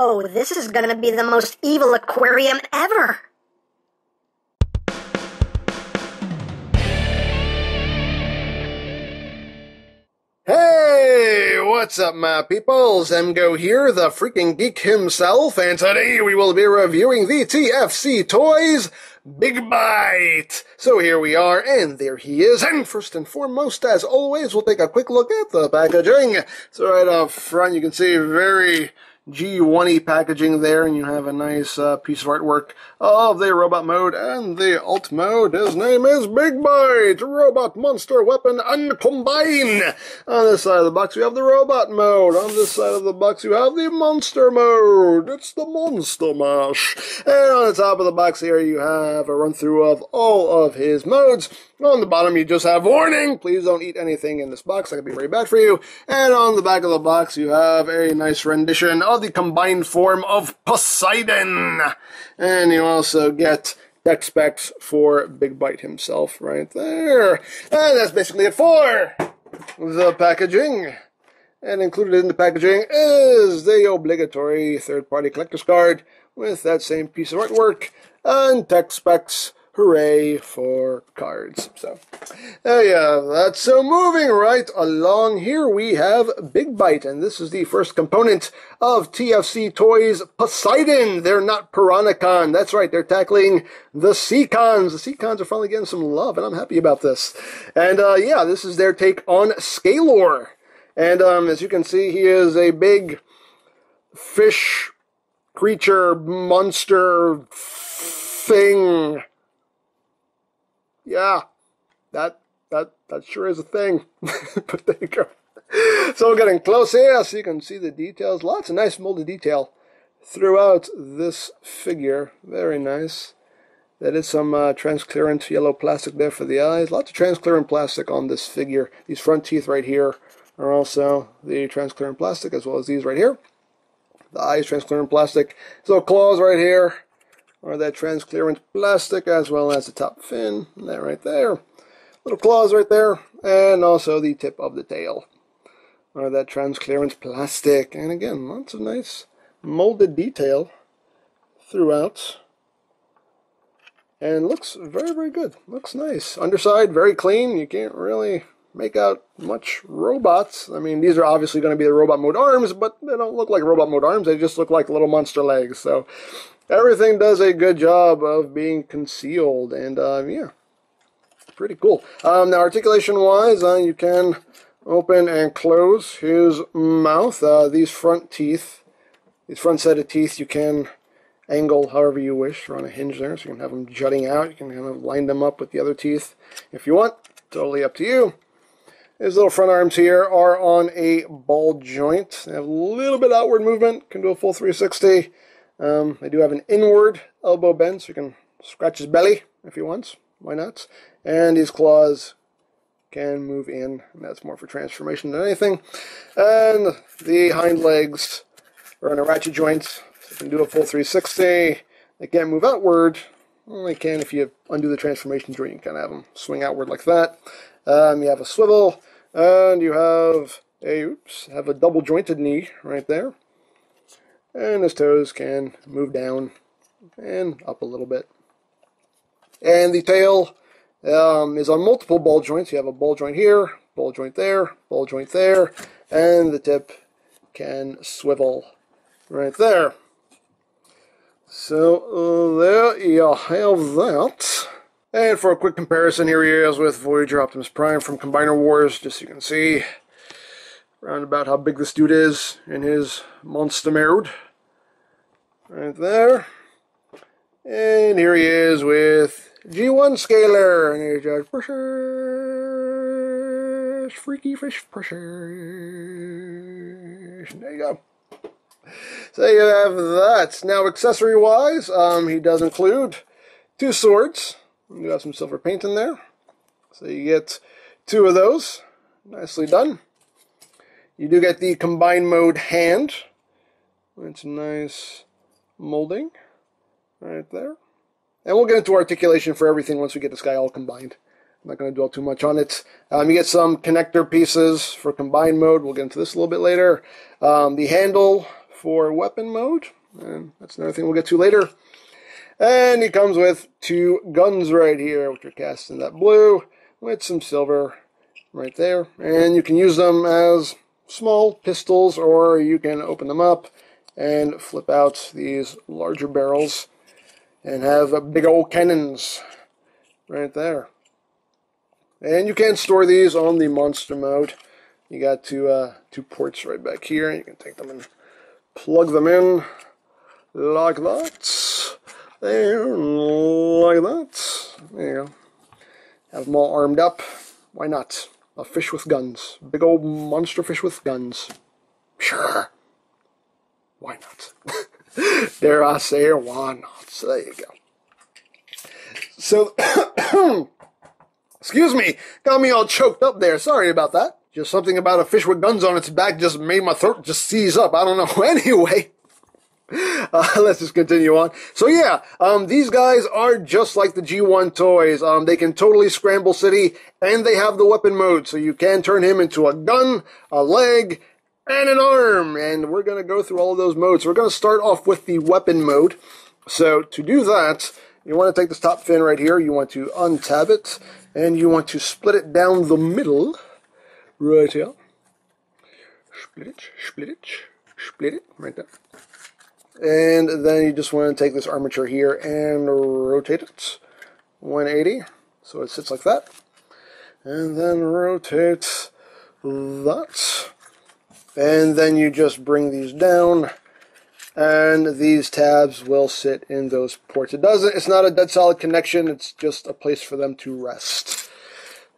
Oh, this is gonna be the most evil aquarium ever! Hey, what's up, my people? EmGo here, the freaking geek himself, and today we will be reviewing the TFC Toys Big Bite. So here we are, and there he is. And first and foremost, as always, we'll take a quick look at the packaging. So right up front, you can see very G1E packaging there, and you have a nice uh, piece of artwork of the robot mode and the alt mode. His name is Big Bite, Robot Monster Weapon Uncombine. On this side of the box, we have the robot mode. On this side of the box, you have the monster mode. It's the Monster Mash. And on the top of the box here, you have a run through of all of his modes. On the bottom, you just have warning. Please don't eat anything in this box. That could be very bad for you. And on the back of the box, you have a nice rendition of the combined form of Poseidon. And you also get tech specs for Big Bite himself right there. And that's basically it for the packaging. And included in the packaging is the obligatory third-party collector's card with that same piece of artwork and tech specs hooray for cards. So, there you have that. So, moving right along here, we have Big Bite, and this is the first component of TFC Toys Poseidon. They're not Piranacon. That's right, they're tackling the Seacons. The Seacons are finally getting some love, and I'm happy about this. And, uh, yeah, this is their take on Skalor. And, um, as you can see, he is a big fish creature monster thing yeah, that that that sure is a thing. but there you go. So we're getting close here, so you can see the details. Lots of nice molded detail throughout this figure. Very nice. That is some uh, transparent yellow plastic there for the eyes. Lots of transparent plastic on this figure. These front teeth right here are also the transparent plastic, as well as these right here. The eyes transparent plastic. So claws right here or that transparent plastic as well as the top fin, that right there. Little claws right there, and also the tip of the tail, or that transparent plastic. And again, lots of nice molded detail throughout. And looks very, very good. Looks nice. Underside, very clean. You can't really make out much robots. I mean, these are obviously going to be the robot mode arms, but they don't look like robot mode arms. They just look like little monster legs. So everything does a good job of being concealed, and uh, yeah, pretty cool. Um, now, articulation-wise, uh, you can open and close his mouth. Uh, these front teeth, these front set of teeth, you can angle however you wish. on a hinge there, so you can have them jutting out. You can kind of line them up with the other teeth if you want. Totally up to you. His little front arms here are on a ball joint. They have a little bit outward movement. Can do a full 360. Um, they do have an inward elbow bend, so you can scratch his belly if he wants. Why not? And his claws can move in, and that's more for transformation than anything. And the hind legs are on a ratchet joint, so you can do a full 360. They can't move outward. Well, they can if you undo the transformation joint. You can have them swing outward like that. Um, you have a swivel, and you have a oops, have a double jointed knee right there. And his toes can move down and up a little bit. And the tail um, is on multiple ball joints. You have a ball joint here, ball joint there, ball joint there, and the tip can swivel right there. So uh, there you have that. And for a quick comparison, here he is with Voyager Optimus Prime from Combiner Wars, just so you can see around about how big this dude is in his monster mode. Right there. And here he is with G1 Skalor. And here's George Precious. Freaky Fish Precious. There you go. So you have that. Now, accessory-wise, um, he does include two swords. You got some silver paint in there. So you get two of those. Nicely done. You do get the combined mode hand. It's nice molding right there. And we'll get into articulation for everything once we get this guy all combined. I'm not going to dwell too much on it. Um, you get some connector pieces for combined mode. We'll get into this a little bit later. Um, the handle for weapon mode, and that's another thing we'll get to later. And he comes with two guns right here, which are cast in that blue, with some silver right there. And you can use them as small pistols, or you can open them up and flip out these larger barrels and have big old cannons right there. And you can store these on the monster mode. You got two uh, two ports right back here. You can take them and plug them in like that. There, like that. There you go. Have them all armed up. Why not? A fish with guns. Big old monster fish with guns. Sure. Why not? Dare I say, why not? So there you go. So, excuse me, got me all choked up there. Sorry about that. Just something about a fish with guns on its back just made my throat just seize up. I don't know. Anyway, uh, let's just continue on. So yeah, um, these guys are just like the G1 toys. Um, they can totally scramble city, and they have the weapon mode, so you can turn him into a gun, a leg, and an arm. And we're gonna go through all of those modes. We're gonna start off with the weapon mode. So to do that, you want to take this top fin right here. You want to untab it, and you want to split it down the middle, right here. Split it, split it, split it, right there. And then you just want to take this armature here and rotate it 180 so it sits like that. And then rotate that. And then you just bring these down and these tabs will sit in those ports. It doesn't, it's not a dead solid connection, it's just a place for them to rest.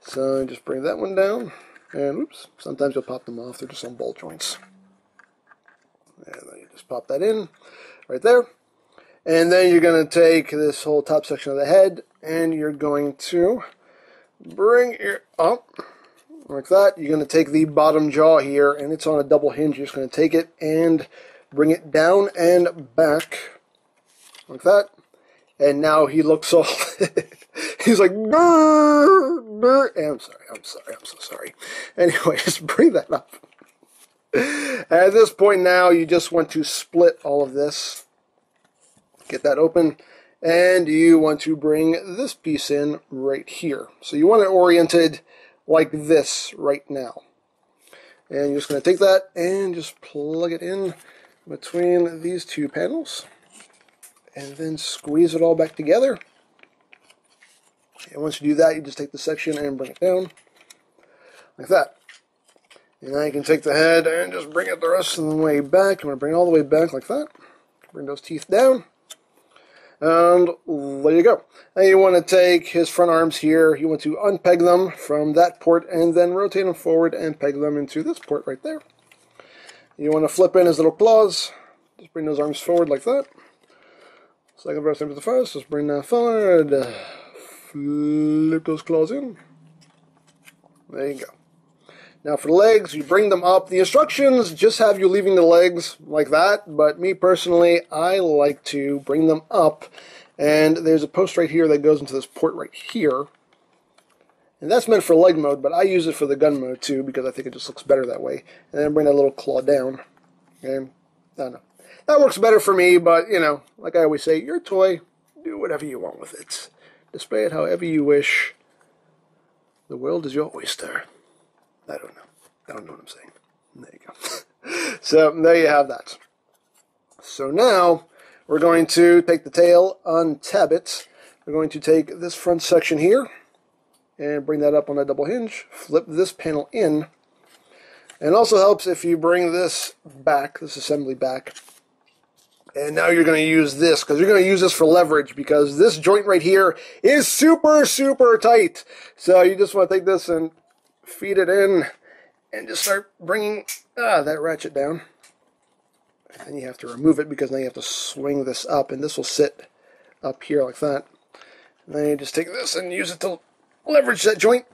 So just bring that one down. And oops, sometimes you'll pop them off, they're just on bolt joints. And then you just pop that in right there. And then you're going to take this whole top section of the head and you're going to bring it up oh, like that. You're going to take the bottom jaw here and it's on a double hinge. You're just going to take it and bring it down and back like that. And now he looks all, he's like, Grr, grr. I'm sorry, I'm sorry, I'm so sorry. Anyway, just bring that up. At this point now, you just want to split all of this. Get that open. And you want to bring this piece in right here. So you want it oriented like this right now. And you're just going to take that and just plug it in between these two panels. And then squeeze it all back together. And once you do that, you just take the section and bring it down like that. And now you can take the head and just bring it the rest of the way back. You want to bring it all the way back like that. Bring those teeth down. And there you go. Now you want to take his front arms here. You want to unpeg them from that port and then rotate them forward and peg them into this port right there. You want to flip in his little claws. Just bring those arms forward like that. Second verse into the first. Just bring that forward. Flip those claws in. There you go. Now for the legs, you bring them up. The instructions just have you leaving the legs like that, but me personally, I like to bring them up. And there's a post right here that goes into this port right here. And that's meant for leg mode, but I use it for the gun mode too because I think it just looks better that way. And then bring that little claw down. Okay? I don't know. That works better for me, but you know, like I always say, your toy, do whatever you want with it. Display it however you wish. The world is your oyster. I don't know. I don't know what I'm saying. There you go. so there you have that. So now we're going to take the tail, untab it. We're going to take this front section here and bring that up on a double hinge. Flip this panel in. And also helps if you bring this back, this assembly back. And now you're going to use this because you're going to use this for leverage because this joint right here is super, super tight. So you just want to take this and feed it in and just start bringing ah, that ratchet down. And then you have to remove it because now you have to swing this up and this will sit up here like that. And then you just take this and use it to leverage that joint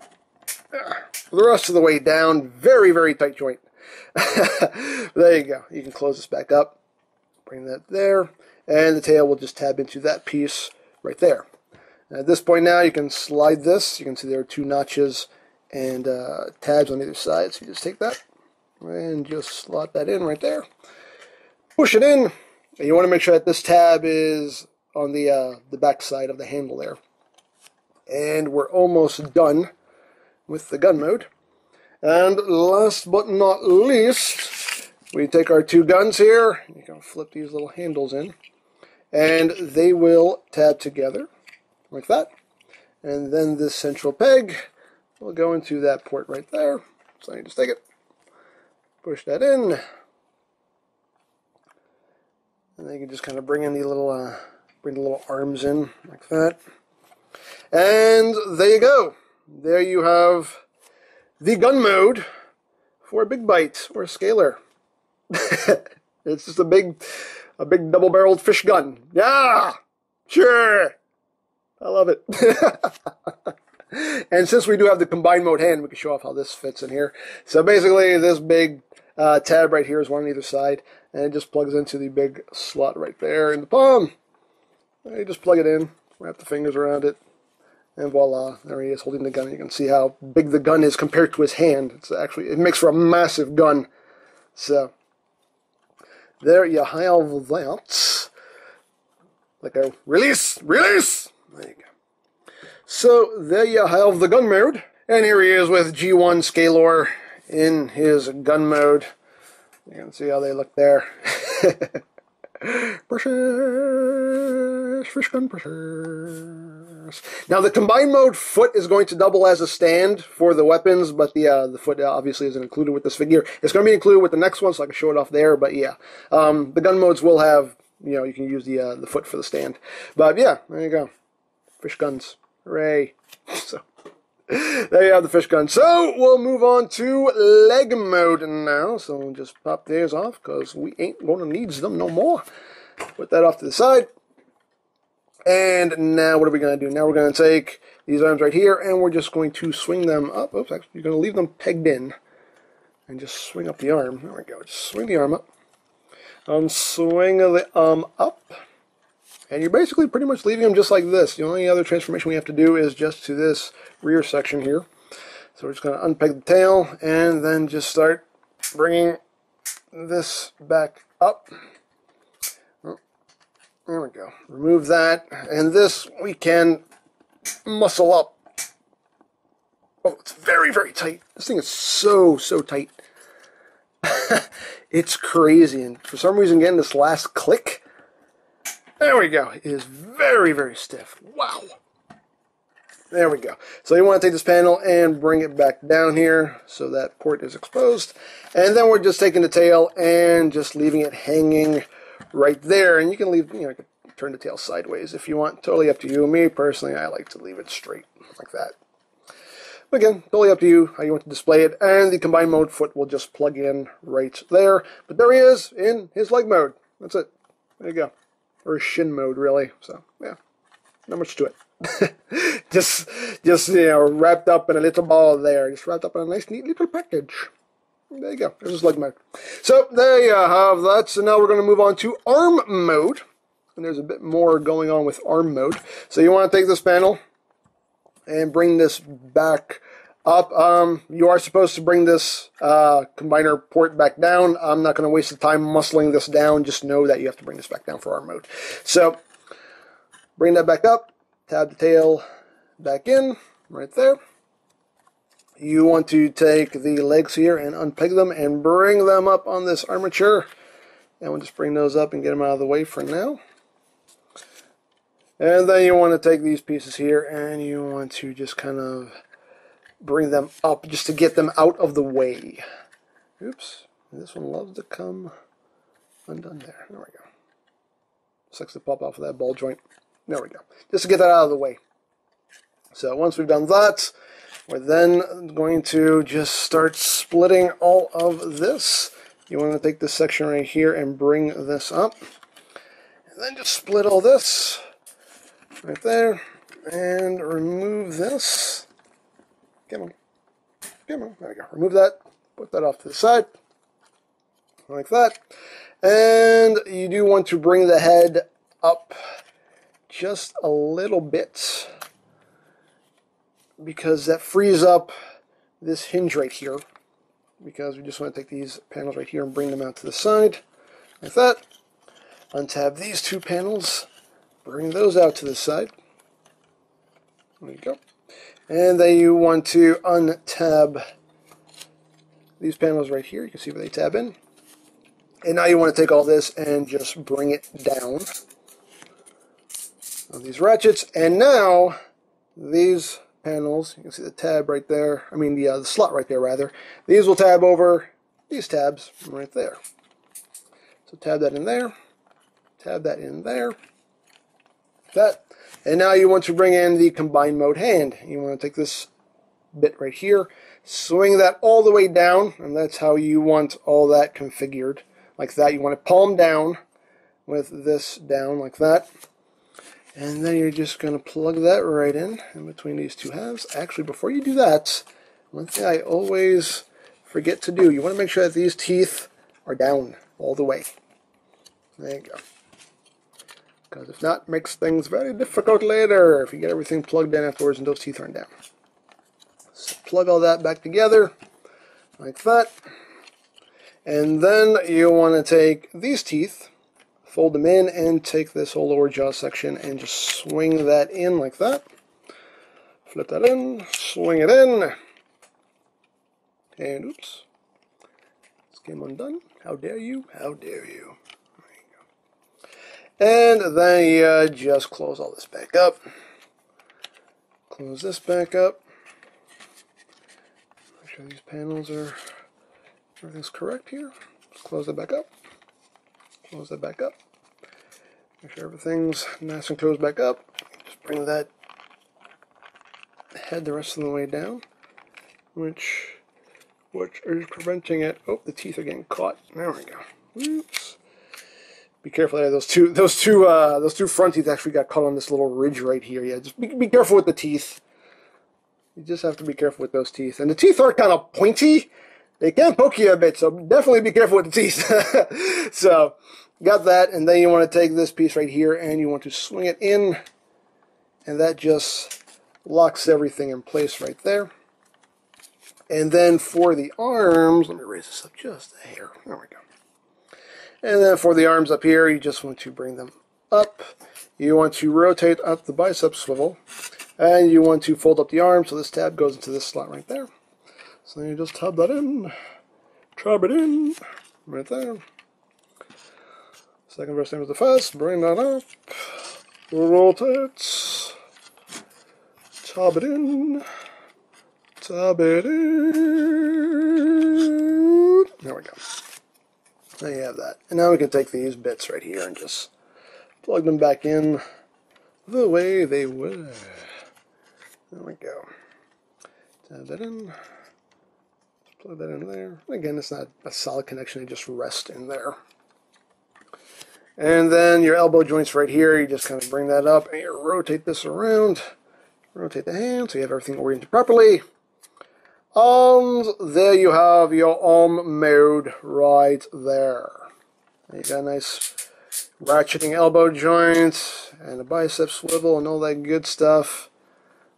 ah, the rest of the way down. Very, very tight joint. there you go. You can close this back up. Bring that there. And the tail will just tab into that piece right there. At this point now, you can slide this. You can see there are two notches and uh, tabs on either side. So you just take that and just slot that in right there. push it in. And you want to make sure that this tab is on the uh, the back side of the handle there. And we're almost done with the gun mode. And last but not least, we take our two guns here. You can flip these little handles in. And they will tab together like that. And then this central peg will go into that port right there. So you just take it, push that in, and then you can just kind of bring in the little, uh, bring the little arms in like that. And there you go. There you have the gun mode for a big bite or a Skalor. it's just a big, a big double-barreled fish gun. Yeah, sure. I love it. and since we do have the combined mode hand, we can show off how this fits in here. So basically, this big uh, tab right here is one on either side, and it just plugs into the big slot right there in the palm. And you just plug it in, wrap the fingers around it, and voila, there he is holding the gun. You can see how big the gun is compared to his hand. It's actually, it makes for a massive gun. So, there you have that. Like a release, release! There you go. So there you have the gun mode. And here he is with G1 Skalor in his gun mode. You can see how they look there. precious, fish gun precious. Now the combined mode foot is going to double as a stand for the weapons, but the uh, the foot obviously isn't included with this figure. It's going to be included with the next one, so I can show it off there. But yeah, um, the gun modes will have you know you can use the uh, the foot for the stand. But yeah, there you go fish guns. Hooray. So, there you have the fish gun. So, we'll move on to leg mode now. So, we'll just pop these off because we ain't going to need them no more. Put that off to the side. And now what are we going to do? Now we're going to take these arms right here and we're just going to swing them up. Oops, actually, you're going to leave them pegged in. And just swing up the arm. There we go. Just swing the arm up. Um, swing the arm up. And you're basically pretty much leaving them just like this. The only other transformation we have to do is just to this rear section here. So we're just going to unpeg the tail and then just start bringing this back up. There we go. Remove that. And this we can muscle up. Oh, it's very, very tight. This thing is so, so tight. it's crazy. And for some reason, getting this last click there we go. It is very, very stiff. Wow. There we go. So you want to take this panel and bring it back down here so that port is exposed. And then we're just taking the tail and just leaving it hanging right there. And you can leave, you know, you can turn the tail sideways if you want. Totally up to you. Me, personally, I like to leave it straight like that. But again, totally up to you how you want to display it. And the combined mode foot will just plug in right there. But there he is in his leg mode. That's it. There you go or shin mode really. So yeah, not much to it. just just you know wrapped up in a little ball there, just wrapped up in a nice neat little package. There you go. This is leg mode. So there you have that. So now we're going to move on to arm mode. And there's a bit more going on with arm mode. So you want to take this panel and bring this back up. Um, you are supposed to bring this uh, combiner port back down. I'm not going to waste the time muscling this down. Just know that you have to bring this back down for arm mode. So bring that back up, tab the tail back in, right there. You want to take the legs here and unpeg them and bring them up on this armature. And we'll just bring those up and get them out of the way for now. And then you want to take these pieces here and you want to just kind of bring them up just to get them out of the way. Oops, this one loves to come undone there. There we go. Sucks to pop off of that ball joint. There we go. Just to get that out of the way. So once we've done that, we're then going to just start splitting all of this. You want to take this section right here and bring this up. And then just split all this right there and remove this. Come on. Come on. There we go. Remove that. Put that off to the side. Like that. And you do want to bring the head up just a little bit because that frees up this hinge right here because we just want to take these panels right here and bring them out to the side like that. Untab these two panels, bring those out to the side. There you go. And then you want to untab these panels right here. You can see where they tab in. And now you want to take all this and just bring it down on these ratchets. And now these panels, you can see the tab right there, I mean the, uh, the slot right there rather, these will tab over these tabs right there. So tab that in there, tab that in there, that. And now you want to bring in the combined mode hand. You want to take this bit right here, swing that all the way down, and that's how you want all that configured. Like that, you want to palm down with this down like that. And then you're just going to plug that right in, in between these two halves. Actually, before you do that, one thing I always forget to do, you want to make sure that these teeth are down all the way. There you go. Because if not, makes things very difficult later if you get everything plugged in afterwards and those teeth aren't down. So plug all that back together, like that. And then you want to take these teeth, fold them in, and take this whole lower jaw section and just swing that in like that. Flip that in, swing it in, and oops, this came undone. How dare you? How dare you? And then you just close all this back up. Close this back up. Make sure these panels are everything's correct here. Just close that back up. Close that back up. Make sure everything's nice and closed back up. Just bring that head the rest of the way down, which which is preventing it. Oh, the teeth are getting caught. There we go. Oops. Be careful there. Those two, those two, uh, those two front teeth actually got caught on this little ridge right here. Yeah, just be, be careful with the teeth. You just have to be careful with those teeth. And the teeth are kind of pointy. They can poke you a bit, so definitely be careful with the teeth. so, got that, and then you want to take this piece right here and you want to swing it in, and that just locks everything in place right there. And then for the arms, let me raise this up just a hair. There we go. And then for the arms up here, you just want to bring them up. You want to rotate up the bicep swivel. And you want to fold up the arm so this tab goes into this slot right there. So you just tub that in, trub it in, right there. Second verse name is the first, bring that up, rotate, tub it in, tub it in. There we go. There you have that. And now we can take these bits right here and just plug them back in the way they were. There we go. Tab that in. Plug that in there. Again, it's not a solid connection, it just rests in there. And then your elbow joints right here, you just kind of bring that up and you rotate this around. Rotate the hand so you have everything oriented properly. And there you have your arm mode right there. You got a nice ratcheting elbow joint and a bicep swivel and all that good stuff.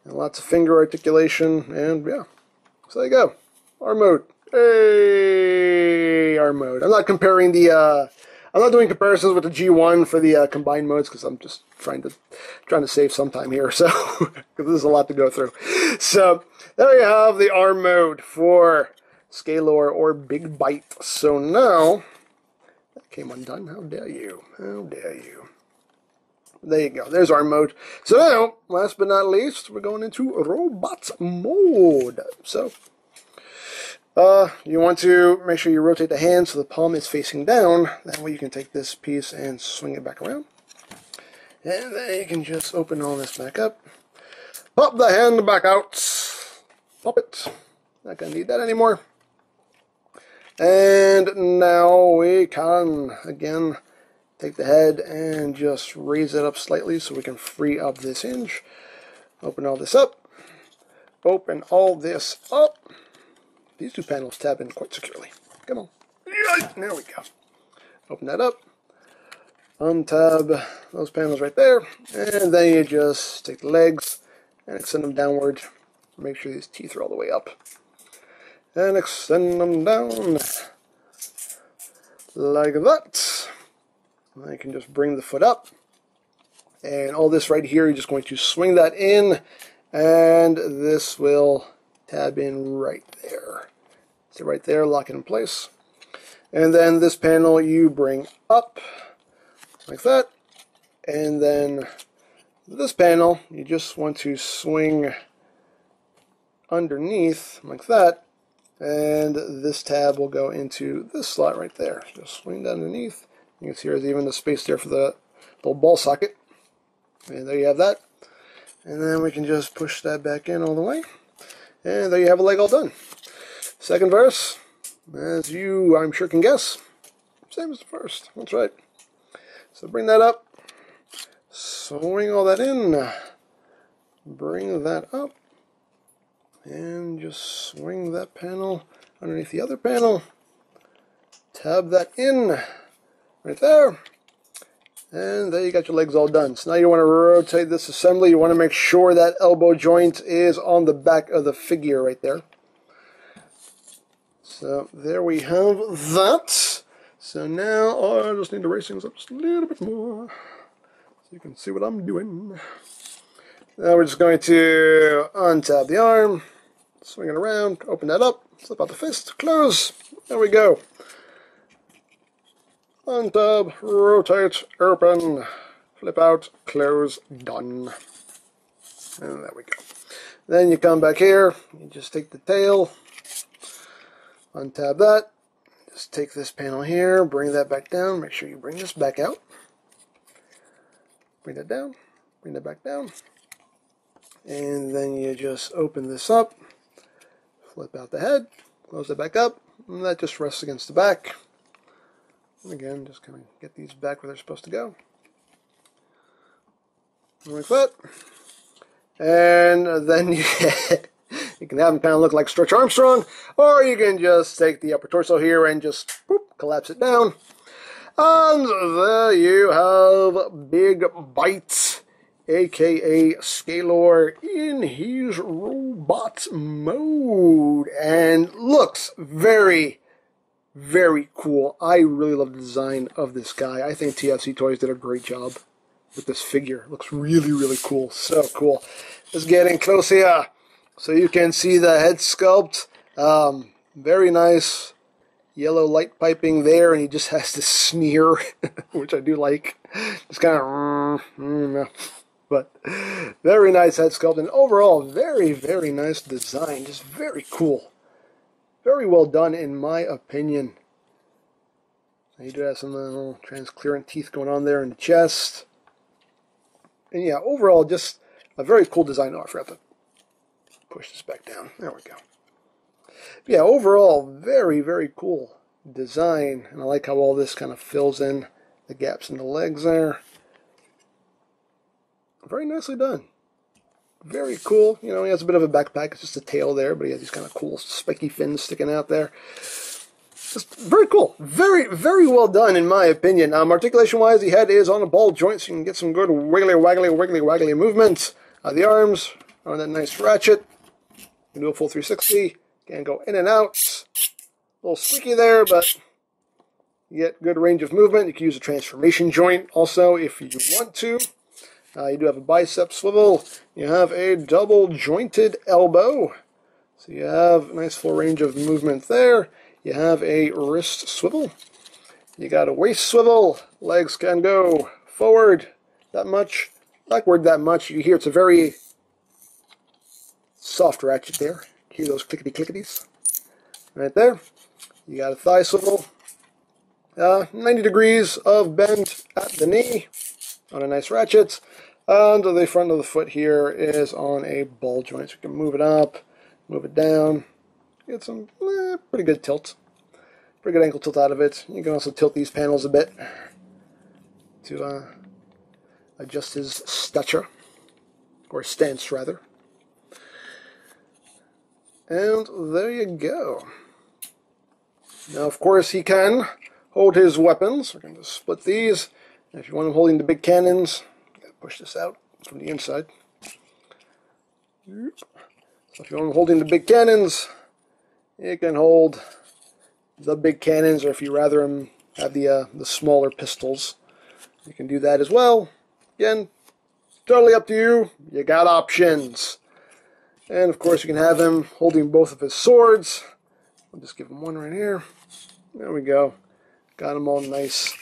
And lots of finger articulation. And yeah, so there you go. Arm mode. Hey, arm mode. I'm not comparing the, uh, I'm not doing comparisons with the G1 for the uh, combined modes because I'm just trying to trying to save some time here. So, because this is a lot to go through. So, there you have the arm mode for Skalor or Big Bite. So now, that came undone. How dare you? How dare you? There you go. There's arm mode. So now, last but not least, we're going into robot mode. So, uh, you want to make sure you rotate the hand so the palm is facing down. That way you can take this piece and swing it back around. And then you can just open all this back up. Pop the hand back out. Pop it. Not going to need that anymore. And now we can, again, take the head and just raise it up slightly so we can free up this hinge. Open all this up. Open all this up. These two panels tab in quite securely. Come on. There we go. Open that up. Untab those panels right there. And then you just take the legs and extend them downward. Make sure these teeth are all the way up. And extend them down like that. I can just bring the foot up. And all this right here, you're just going to swing that in, and this will tab in right there. So right there, lock it in place. And then this panel you bring up like that. And then this panel, you just want to swing underneath like that. And this tab will go into this slot right there. Just swing that underneath. You can see there's even the space there for the little ball socket. And there you have that. And then we can just push that back in all the way. And there you have a leg all done. Second verse, as you, I'm sure, can guess, same as the first. That's right. So bring that up. Swing all that in. Bring that up. And just swing that panel underneath the other panel. Tab that in right there. And there you got your legs all done. So now you want to rotate this assembly. You want to make sure that elbow joint is on the back of the figure right there. So there we have that. So now oh, I just need to raise things up just a little bit more. So you can see what I'm doing. Now we're just going to untab the arm, swing it around, open that up, slip out the fist, close. There we go. Untab, rotate, open, flip out, close, done. And there we go. Then you come back here, you just take the tail, untab that, just take this panel here, bring that back down, make sure you bring this back out. Bring that down, bring that back down. And then you just open this up, flip out the head, close it back up, and that just rests against the back. And again, just kind of get these back where they're supposed to go. Like that. And then you, you can have them kind of look like Stretch Armstrong, or you can just take the upper torso here and just whoop, collapse it down. And there you have Big Bite, aka Skalor, in his robot mode. And looks very, very cool. I really love the design of this guy. I think TFC Toys did a great job with this figure. Looks really, really cool. So cool. Let's get in close here so you can see the head sculpt. Um, very nice yellow light piping there, and he just has this sneer, which I do like. Just kind of, mm, mm, but very nice head sculpt, and overall, very, very nice design. Just very cool. Very well done, in my opinion. You do have some uh, little transparent teeth going on there in the chest. And yeah, overall, just a very cool design. Oh, I forgot to push this back down. There we go. Yeah, overall, very, very cool design. And I like how all this kind of fills in the gaps in the legs there. Very nicely done. Very cool. You know, he has a bit of a backpack. It's just a tail there, but he has these kind of cool spiky fins sticking out there. Just very cool. Very, very well done, in my opinion. Um, Articulation-wise, the head is on a ball joint, so you can get some good wiggly, waggly, wiggly, waggly movements. Uh, the arms are on that nice ratchet. You can do a full 360. Can go in and out. A little squeaky there, but you get good range of movement. You can use a transformation joint also if you want to. Uh, you do have a bicep swivel. You have a double jointed elbow. So you have a nice full range of movement there. You have a wrist swivel. You got a waist swivel. Legs can go forward that much, backward that much. You hear it's a very soft ratchet there. Hear those clickety clickities right there. You got a thigh swivel. Uh, 90 degrees of bend at the knee on a nice ratchet. And the front of the foot here is on a ball joint. So you can move it up, move it down. Get some eh, pretty good tilt. Pretty good ankle tilt out of it. You can also tilt these panels a bit to uh, adjust his stature, or stance rather. And there you go. Now, of course, he can hold his weapons. We're going to split these. If you want him holding the big cannons, push this out from the inside. So if you want him holding the big cannons, you can hold the big cannons, or if you rather him have the uh, the smaller pistols, You can do that as well. Again, totally up to you. You got options. And of course, you can have him holding both of his swords. I'll just give him one right here. There we go. Got them all nice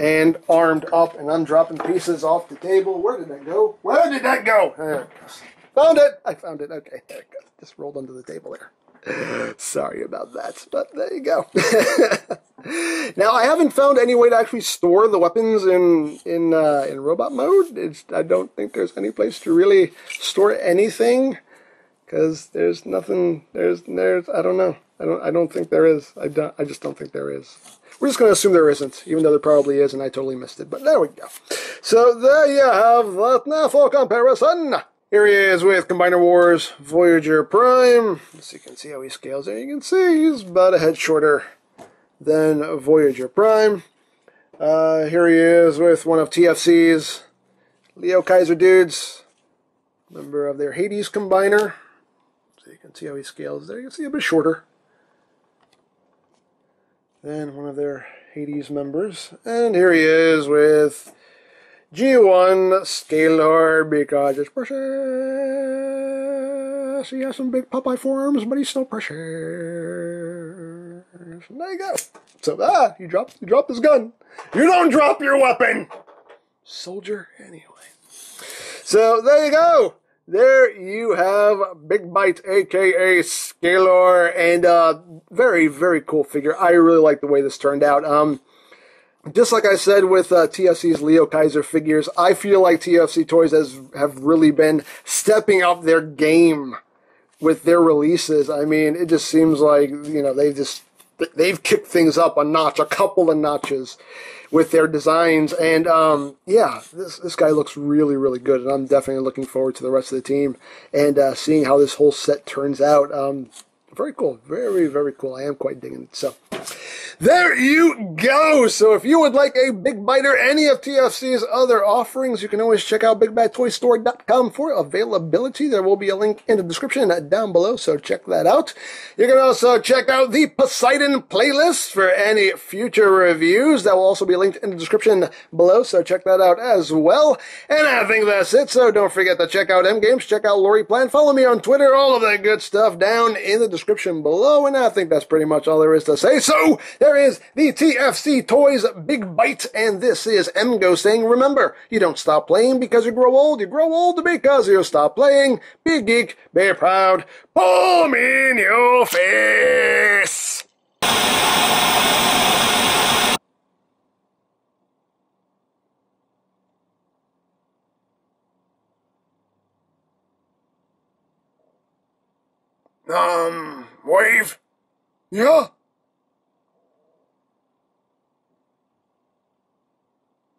and armed up, and I'm dropping pieces off the table. Where did that go? Where did that go? There it goes. Found it! I found it. Okay, there it goes. Just rolled under the table there. Sorry about that, but there you go. now I haven't found any way to actually store the weapons in in uh, in robot mode. It's, I don't think there's any place to really store anything because there's nothing. There's there's I don't know. I don't I don't think there is. I don't I just don't think there is. We're just going to assume there isn't, even though there probably is, and I totally missed it. But there we go. So there you have that now for comparison. Here he is with Combiner Wars Voyager Prime. So you can see how he scales there. You can see he's about a head shorter than Voyager Prime. Uh, here he is with one of TFC's Leo Kaiser dudes, member of their Hades Combiner. So you can see how he scales there. You can see a bit shorter than one of their Hades members. And here he is with G1 Skalor because it's precious. He has some big Popeye forms, but he's still precious. There you go. So ah, you dropped you dropped his gun. You don't drop your weapon, soldier. Anyway. So there you go. There you have Big Bite, aka Skalor, and uh, very, very cool figure. I really like the way this turned out. Um, just like I said with uh, TFC's Leo Kaiser figures, I feel like TFC Toys has have really been stepping up their game with their releases. I mean, it just seems like you know they just they've kicked things up a notch, a couple of notches with their designs. And um, yeah, this this guy looks really really good, and I'm definitely looking forward to the rest of the team and uh, seeing how this whole set turns out. Um, very cool, very very cool. I am quite digging it. So. There you go. So if you would like a Big Bite or any of TFC's other offerings, you can always check out BigBadToyStore.com for availability. There will be a link in the description down below, so check that out. You can also check out the Poseidon playlist for any future reviews. That will also be linked in the description below, so check that out as well. And I think that's it, so don't forget to check out EmGames, check out Lori Plan, follow me on Twitter, all of that good stuff down in the description below. And I think that's pretty much all there is to say. So, there is the TFC Toys Big Bite, and this is EmGo saying, remember, you don't stop playing because you grow old, you grow old because you stop playing. Be geek, be proud, palm in your face! Um, wave? Yeah?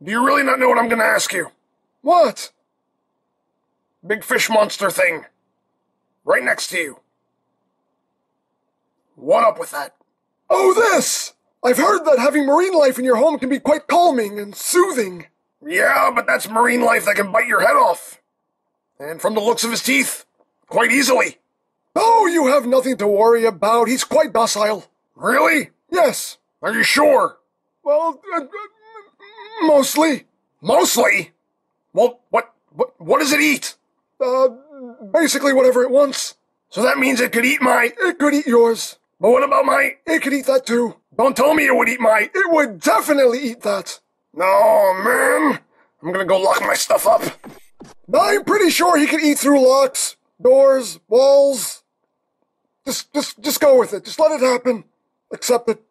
Do you really not know what I'm going to ask you? What? Big fish monster thing. Right next to you. What up with that? Oh, this! I've heard that having marine life in your home can be quite calming and soothing. Yeah, but that's marine life that can bite your head off. And from the looks of his teeth, quite easily. Oh, you have nothing to worry about. He's quite docile. Really? Yes. Are you sure? Well, uh, Mostly. Mostly? Well, what, what, what does it eat? Uh, basically whatever it wants. So that means it could eat my, it could eat yours. But what about my, it could eat that too. Don't tell me it would eat my, it would definitely eat that. No, man. I'm gonna go lock my stuff up. I'm pretty sure he could eat through locks, doors, walls. Just, just, just go with it. Just let it happen. Accept it.